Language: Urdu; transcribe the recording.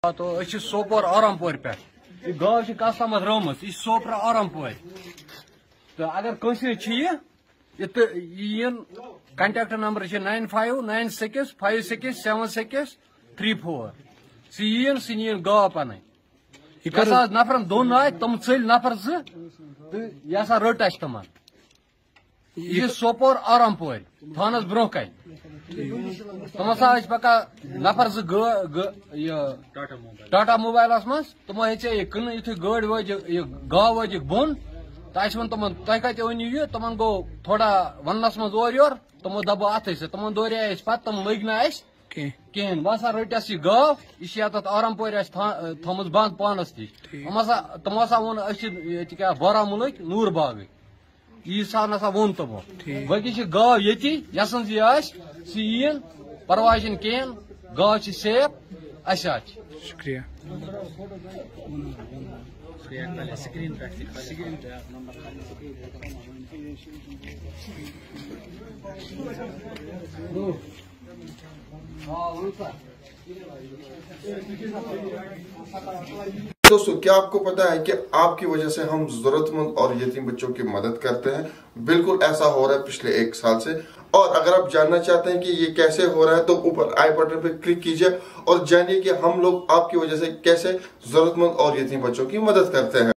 تو أسۍ چھِ سوپور آرام پورِ پٮ۪ٹھ۔ یہِ گاو چھِ کسٹمس رٲمٕژ یہِ چھِ سوپرا آرام پورِ تہٕ اگر چھِ یہِ کنٹیکٹ نمبر چھِ nine five nine six five six seven six three four. سُہ یِیِن سُہ نِیِن گاو پنٕنۍ۔ یہ ہسا نفرن دۄن آے تِم ژٔلۍ نفر زٕ تہٕ یہِ ہسا رٔٹ اَسہِ تِمن۔ یہِ سوپور آرام پورِ تھانس برونٛہہ کنہِ۔ تِم ہسا پکان نفر یہِ ٹاٹا موبایلس منٛز تِمو یہِ کٕنہٕ یِتھُے وٲجِکھ یہِ گاو وٲجِکھ بۄن تہٕ اَسہِ ووٚن تِمن تۄہہِ کتہِ أنِو یہِ تِمن گوٚو تھوڑا وننس منٛز اورٕ یور تِمو دپو اتھٕے تِمن دورے أسۍ پتہٕ تِم اَسہِ کینٛہہ کہیٖنۍ وۄنۍ ہسا رٔٹ یہِ گاو یہِ چھِ یتتھ آرام پورِ تھا- تھٲومٕژ بنٛد پانس نِش تِم ہسا تِمو ہسا ووٚن کیٛاہ بارہمولہٕکۍ نوٗر باغٕکۍ ییٖژ ہن ہسا ووٚن تِمو باقٕے چھِ گاو ییٚتی یسنٛز یہِ یِیِن پرواے چھُنہٕ کِہیٖنۍ گاو چھِ سیف اَسہِ حظ چھِ شکریہ دوستو کیا آپ کو پتا ہے کہ آپ کی وجہ سے ہم ضرورت مند اور یتیم بچوں کی مدد کرتے ہیں بالکل ایسا ہو رہا ہے پچھلے ایک سال سے اور اگر آپ جاننا چاہتے ہیں کہ یہ کیسے ہو رہا ہے، تو اوپر آئی بٹن پہ کلک کیجیے اور جانیے کہ ہم لوگ آپ کی وجہ سے کیسے ضرورت مند اور یتیم بچوں کی مدد کرتے ہیں۔